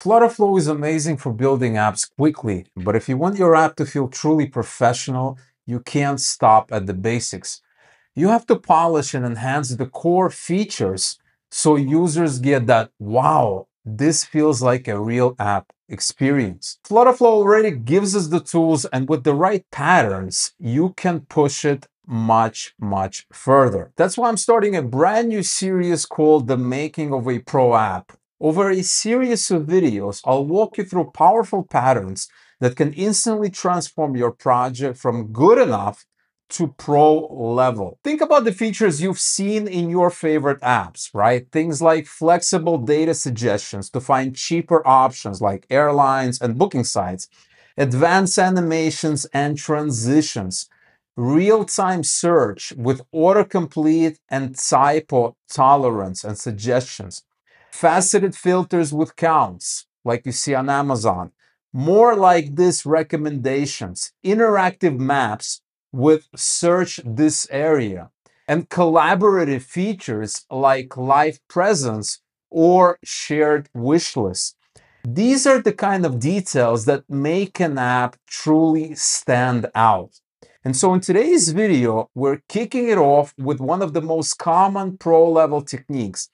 Flutterflow is amazing for building apps quickly, but if you want your app to feel truly professional, you can't stop at the basics. You have to polish and enhance the core features so users get that, wow, this feels like a real app experience. Flutterflow already gives us the tools and with the right patterns, you can push it much, much further. That's why I'm starting a brand new series called The Making of a Pro App over a series of videos, I'll walk you through powerful patterns that can instantly transform your project from good enough to pro level. Think about the features you've seen in your favorite apps, right? Things like flexible data suggestions to find cheaper options like airlines and booking sites, advanced animations and transitions, real-time search with autocomplete and typo tolerance and suggestions, faceted filters with counts, like you see on Amazon, more like this recommendations, interactive maps with search this area, and collaborative features like live presence or shared wish list. These are the kind of details that make an app truly stand out. And so in today's video, we're kicking it off with one of the most common pro level techniques,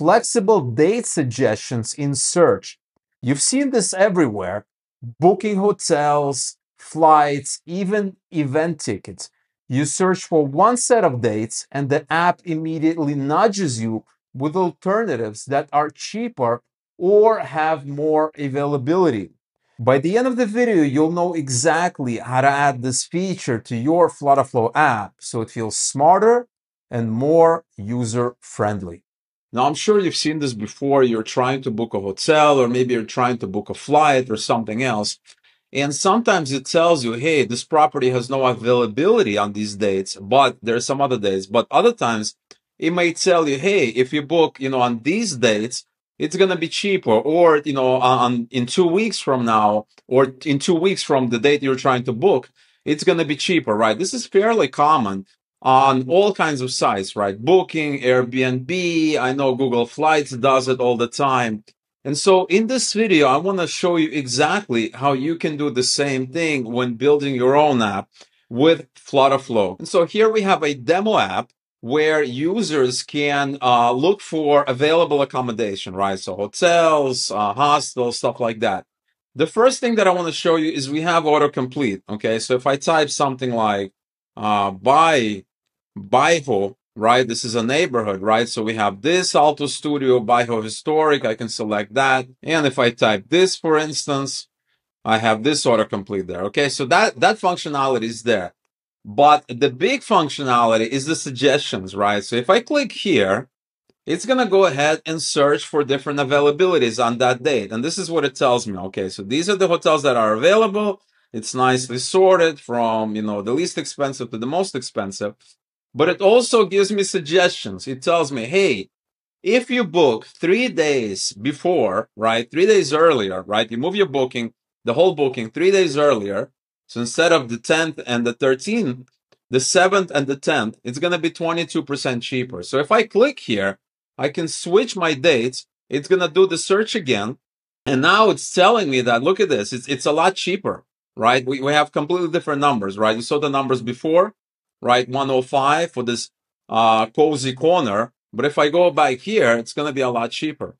flexible date suggestions in search. You've seen this everywhere, booking hotels, flights, even event tickets. You search for one set of dates and the app immediately nudges you with alternatives that are cheaper or have more availability. By the end of the video, you'll know exactly how to add this feature to your Flutterflow app so it feels smarter and more user-friendly. Now, I'm sure you've seen this before. You're trying to book a hotel, or maybe you're trying to book a flight or something else. And sometimes it tells you, hey, this property has no availability on these dates, but there are some other dates. But other times it may tell you, hey, if you book, you know, on these dates, it's going to be cheaper. Or, you know, on, in two weeks from now, or in two weeks from the date you're trying to book, it's going to be cheaper, right? This is fairly common on all kinds of sites, right? Booking, Airbnb. I know Google Flights does it all the time. And so in this video, I want to show you exactly how you can do the same thing when building your own app with Flutterflow. And so here we have a demo app where users can uh, look for available accommodation, right? So hotels, uh, hostels, stuff like that. The first thing that I want to show you is we have autocomplete. Okay, so if I type something like uh, buy Baiho, right? This is a neighborhood, right? So we have this Alto Studio, Baiho Historic. I can select that. And if I type this, for instance, I have this autocomplete there. Okay, so that, that functionality is there. But the big functionality is the suggestions, right? So if I click here, it's going to go ahead and search for different availabilities on that date. And this is what it tells me. Okay, so these are the hotels that are available. It's nicely sorted from, you know, the least expensive to the most expensive but it also gives me suggestions. It tells me, hey, if you book three days before, right, three days earlier, right, you move your booking, the whole booking three days earlier. So instead of the 10th and the 13th, the 7th and the 10th, it's going to be 22% cheaper. So if I click here, I can switch my dates. It's going to do the search again. And now it's telling me that, look at this, it's, it's a lot cheaper, right? We, we have completely different numbers, right? You saw the numbers before right? 105 for this uh, cozy corner. But if I go back here, it's going to be a lot cheaper.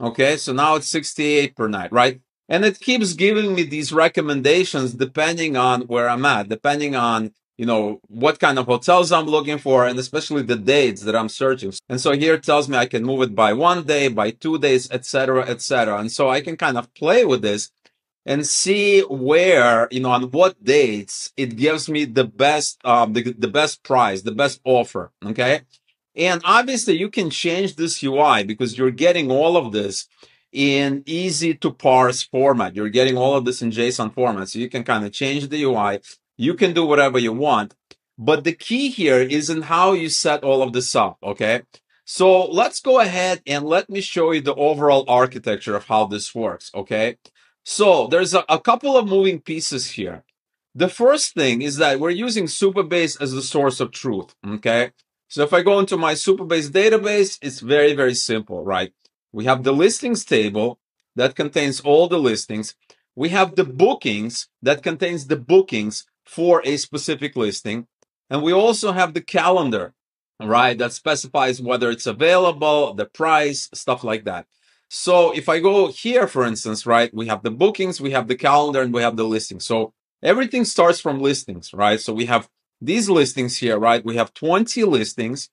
Okay, so now it's 68 per night, right? And it keeps giving me these recommendations depending on where I'm at, depending on, you know, what kind of hotels I'm looking for, and especially the dates that I'm searching. And so here it tells me I can move it by one day, by two days, etc., etc. And so I can kind of play with this and see where you know on what dates it gives me the best um the, the best price the best offer okay? And obviously you can change this ui because you're getting all of this in easy to parse format. You're getting all of this in json format so you can kind of change the ui you can do whatever you want but the key here is in how you set all of this up okay? So let's go ahead and let me show you the overall architecture of how this works okay so there's a, a couple of moving pieces here. The first thing is that we're using Supabase as the source of truth. Okay. So if I go into my Supabase database, it's very, very simple, right? We have the listings table that contains all the listings. We have the bookings that contains the bookings for a specific listing. And we also have the calendar, right? That specifies whether it's available, the price, stuff like that. So if I go here, for instance, right, we have the bookings, we have the calendar, and we have the listing. So everything starts from listings, right? So we have these listings here, right? We have 20 listings.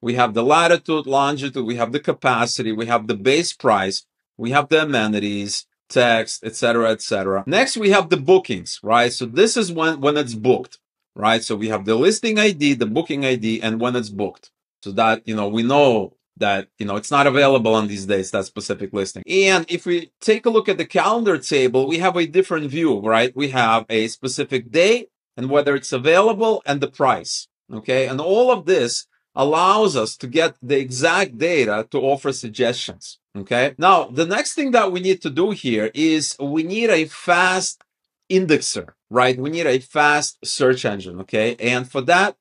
We have the latitude, longitude, we have the capacity, we have the base price, we have the amenities, text, etc., etc. Next, we have the bookings, right? So this is when, when it's booked, right? So we have the listing ID, the booking ID, and when it's booked. So that, you know, we know that, you know, it's not available on these days, that specific listing. And if we take a look at the calendar table, we have a different view, right? We have a specific day and whether it's available and the price. Okay. And all of this allows us to get the exact data to offer suggestions. Okay. Now, the next thing that we need to do here is we need a fast indexer, right? We need a fast search engine. Okay. And for that,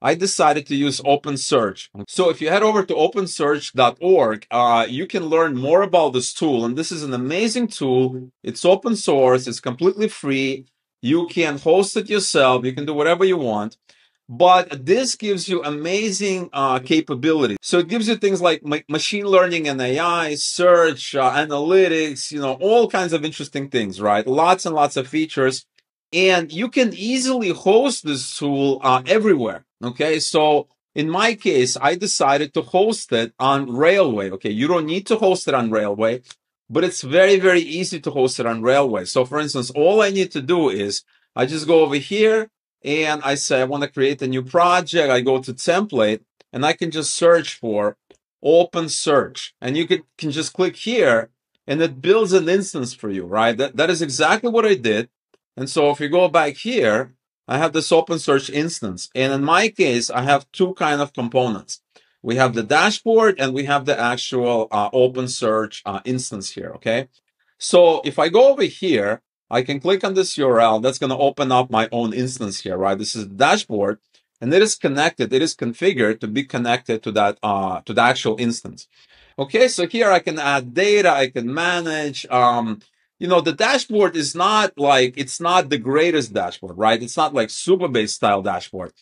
I decided to use OpenSearch. So if you head over to opensearch.org, uh, you can learn more about this tool. And this is an amazing tool. It's open source. It's completely free. You can host it yourself. You can do whatever you want but this gives you amazing uh, capabilities. So it gives you things like ma- machine learning and AI, search, uh, analytics, you know, all kinds of interesting things, right? Lots and lots of features. And you can easily host this tool uh, everywhere. Okay. So in my case, I decided to host it on Railway. Okay. You don't need to host it on Railway, but it's very, very easy to host it on Railway. So for instance, all I need to do is I just go over here and I say I want to create a new project. I go to template and I can just search for open search and you can, can just click here and it builds an instance for you, right? That, that is exactly what I did. And so if you go back here, I have this open search instance. And in my case, I have two kind of components. We have the dashboard and we have the actual uh, open search uh, instance here. Okay. So if I go over here I can click on this URL. That's going to open up my own instance here, right? This is the dashboard and it is connected. It is configured to be connected to that, uh, to the actual instance. Okay. So here I can add data. I can manage, um, you know, the dashboard is not like, it's not the greatest dashboard, right? It's not like Supabase style dashboard.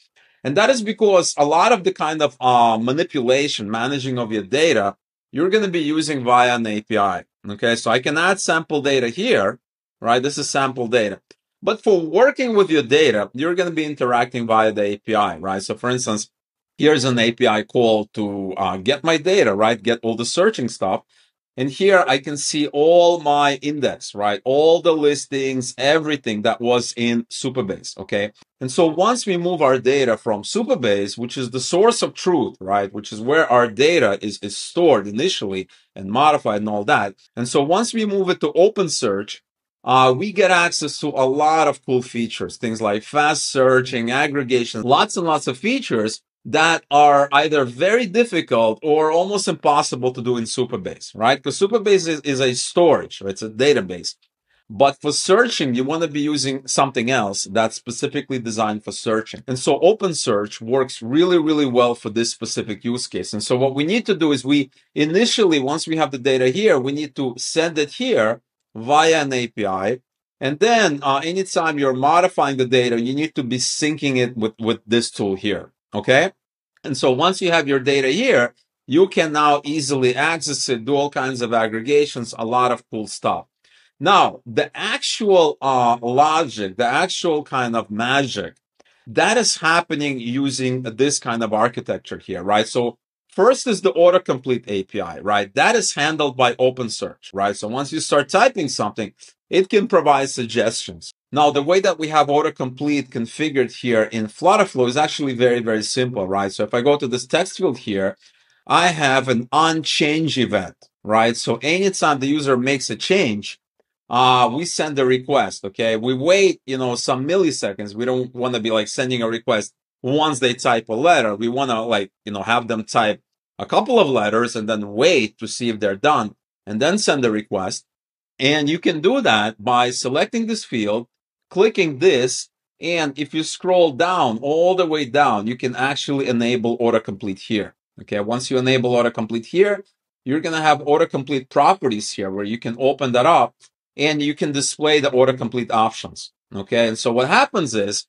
And that is because a lot of the kind of uh, manipulation, managing of your data, you're going to be using via an API. Okay. So I can add sample data here right? This is sample data. But for working with your data, you're going to be interacting via the API, right? So for instance, here's an API call to uh, get my data, right? Get all the searching stuff. And here I can see all my index, right? All the listings, everything that was in Supabase. Okay. And so once we move our data from Supabase, which is the source of truth, right? Which is where our data is, is stored initially and modified and all that. And so once we move it to OpenSearch, uh, we get access to a lot of cool features, things like fast searching, aggregation, lots and lots of features that are either very difficult or almost impossible to do in Supabase, right? Because Supabase is, is a storage, right? it's a database. But for searching, you want to be using something else that's specifically designed for searching. And so OpenSearch works really, really well for this specific use case. And so what we need to do is we initially, once we have the data here, we need to send it here via an API. And then uh, anytime you're modifying the data, you need to be syncing it with, with this tool here. Okay. And so once you have your data here, you can now easily access it, do all kinds of aggregations, a lot of cool stuff. Now, the actual uh, logic, the actual kind of magic, that is happening using this kind of architecture here, right? So First is the autocomplete API, right? That is handled by OpenSearch, right? So once you start typing something, it can provide suggestions. Now, the way that we have autocomplete configured here in Flutterflow is actually very, very simple, right? So if I go to this text field here, I have an onChange event, right? So anytime the user makes a change, uh, we send a request, okay? We wait, you know, some milliseconds. We don't want to be like sending a request once they type a letter. We want to like, you know, have them type a couple of letters and then wait to see if they're done and then send a request. And you can do that by selecting this field, clicking this, and if you scroll down all the way down, you can actually enable autocomplete here. Okay, once you enable autocomplete here, you're going to have autocomplete properties here where you can open that up and you can display the autocomplete options. Okay. And so what happens is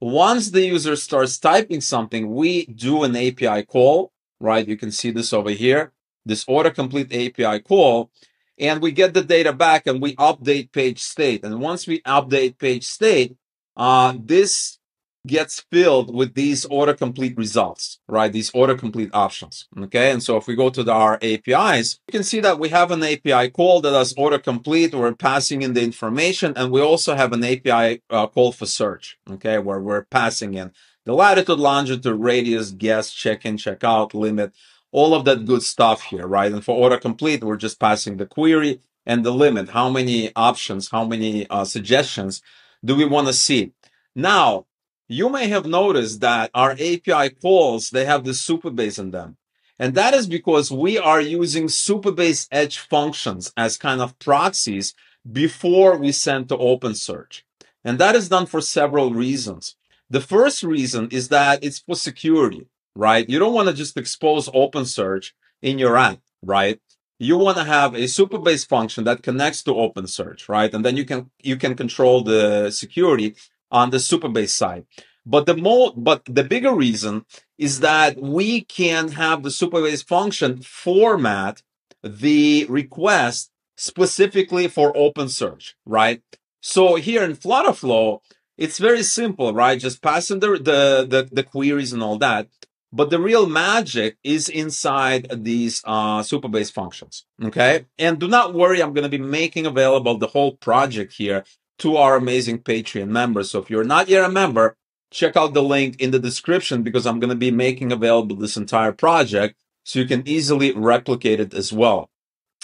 once the user starts typing something, we do an API call, right? You can see this over here, this autocomplete API call, and we get the data back and we update page state. And once we update page state, uh, this gets filled with these autocomplete results, right? These autocomplete options. Okay. And so if we go to the, our APIs, you can see that we have an API call that does autocomplete. We're passing in the information and we also have an API uh, call for search. Okay. Where we're passing in the latitude, longitude, radius, guess, check in, check out, limit, all of that good stuff here, right? And for autocomplete, we're just passing the query and the limit. How many options, how many uh, suggestions do we want to see? Now, you may have noticed that our API calls, they have the Supabase in them. And that is because we are using Supabase edge functions as kind of proxies before we send to OpenSearch. And that is done for several reasons. The first reason is that it's for security, right? You don't want to just expose OpenSearch in your app, right? You want to have a Supabase function that connects to OpenSearch, right? And then you can, you can control the security on the Supabase side. But the more, but the bigger reason is that we can have the Supabase function format the request specifically for OpenSearch, right? So here in Flutterflow, it's very simple, right? Just passing the, the, the, the queries and all that. But the real magic is inside these uh, Supabase functions. Okay. And do not worry, I'm going to be making available the whole project here to our amazing Patreon members. So if you're not yet a member, check out the link in the description because I'm going to be making available this entire project so you can easily replicate it as well.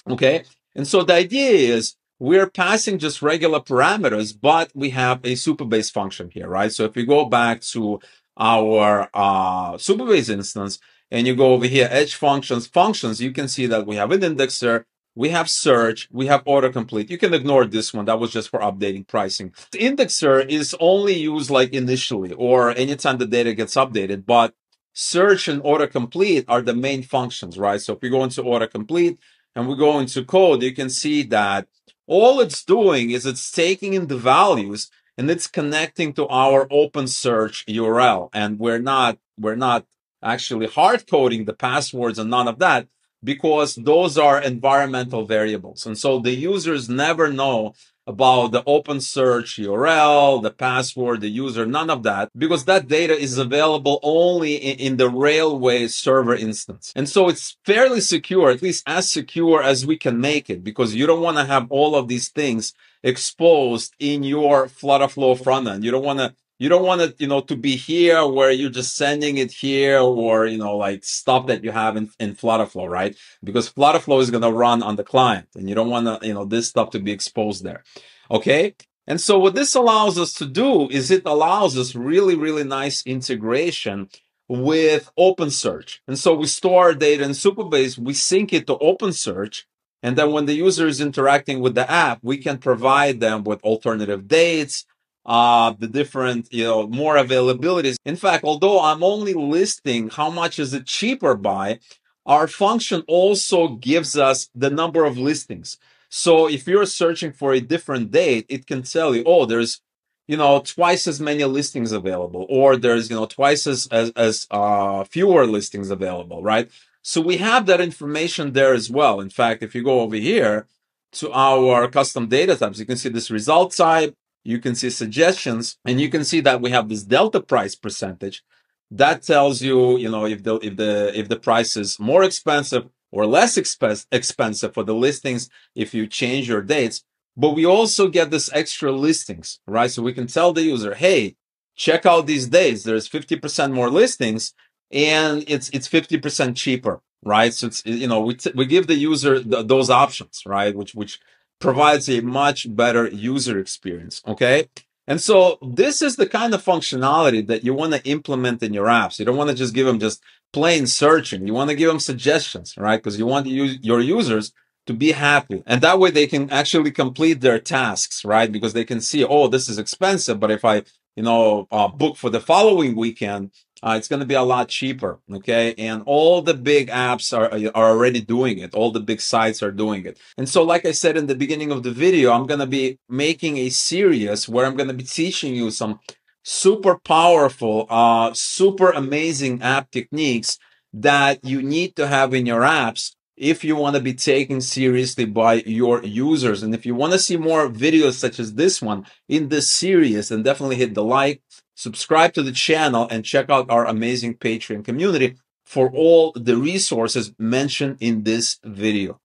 Okay. And so the idea is we're passing just regular parameters, but we have a Supabase function here, right? So if you go back to our uh, Supabase instance and you go over here, edge functions, functions, you can see that we have an indexer, we have search, we have autocomplete. You can ignore this one. That was just for updating pricing. The indexer is only used like initially or anytime the data gets updated, but search and autocomplete are the main functions, right? So if we go into autocomplete and we go into code, you can see that all it's doing is it's taking in the values and it's connecting to our open search URL. And we're not, we're not actually hard coding the passwords and none of that because those are environmental variables. And so the users never know about the open search URL, the password, the user, none of that, because that data is available only in, in, the Railway server instance. And so it's fairly secure, at least as secure as we can make it, because you don't want to have all of these things exposed in your Flutterflow front end. You don't want to you don't want it, you know, to be here where you're just sending it here or, you know, like stuff that you have in, in Flutterflow, right? Because Flutterflow is going to run on the client and you don't want to, you know, this stuff to be exposed there. Okay. And so what this allows us to do is it allows us really, really nice integration with OpenSearch. And so we store our data in Supabase, we sync it to OpenSearch. And then when the user is interacting with the app, we can provide them with alternative dates, uh, the different, you know, more availabilities. In fact, although I'm only listing how much is it cheaper by, our function also gives us the number of listings. So if you're searching for a different date, it can tell you, oh, there's, you know, twice as many listings available, or there's, you know, twice as, as, as uh, fewer listings available, right? So we have that information there as well. In fact, if you go over here to our custom data types, you can see this result type, you can see suggestions and you can see that we have this delta price percentage that tells you you know if the if the if the price is more expensive or less exp- expensive for the listings if you change your dates. But we also get this extra listings right? So we can tell the user hey check out these dates. There's 50% more listings and it's it's 50% cheaper right? So it's you know we, we give the user th- those options right? Which which provides a much better user experience. Okay. And so this is the kind of functionality that you want to implement in your apps. You don't want to just give them just plain searching. You want to give them suggestions, right? Because you want your users to be happy. And that way they can actually complete their tasks, right? Because they can see, oh, this is expensive, but if I, you know, uh, book for the following weekend, uh, it's going to be a lot cheaper. Okay. And all the big apps are, are already doing it. All the big sites are doing it. And so, like I said in the beginning of the video, I'm going to be making a series where I'm going to be teaching you some super powerful, uh, super amazing app techniques that you need to have in your apps if you want to be taken seriously by your users. And if you want to see more videos such as this one in this series, then definitely hit the like, subscribe to the channel, and check out our amazing Patreon community for all the resources mentioned in this video.